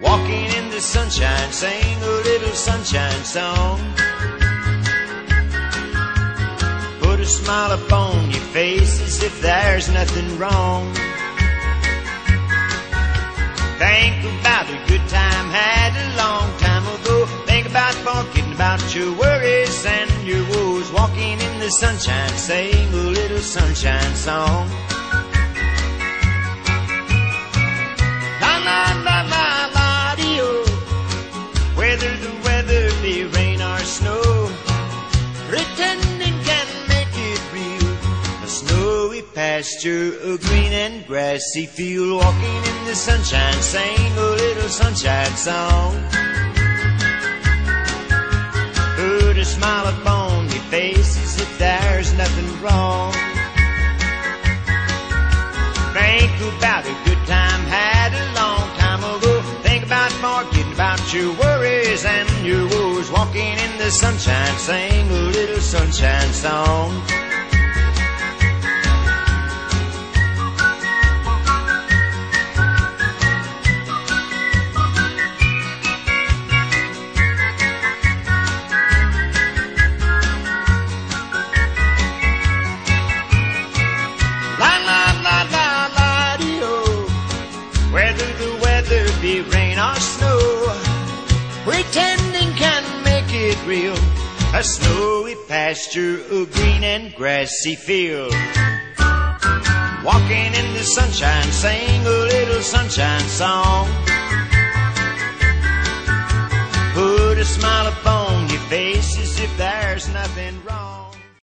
Walking in the sunshine, sing a little sunshine song. Put a smile upon your face as if there's nothing wrong. Think about the good time had a long time ago. Think about forgetting about your worries and your woes. Walking in the sunshine, sing a little sunshine song. Pasture, a green and grassy field. Walking in the sunshine, sing a little sunshine song. Put a smile upon your face as if there's nothing wrong. Think about a good time had a long time ago. Think about forgetting about your worries and your woes. Walking in the sunshine, sing a little sunshine song. A snowy pasture, a green and grassy field. Walking in the sunshine, sing a little sunshine song. Put a smile upon your face as if there's nothing wrong.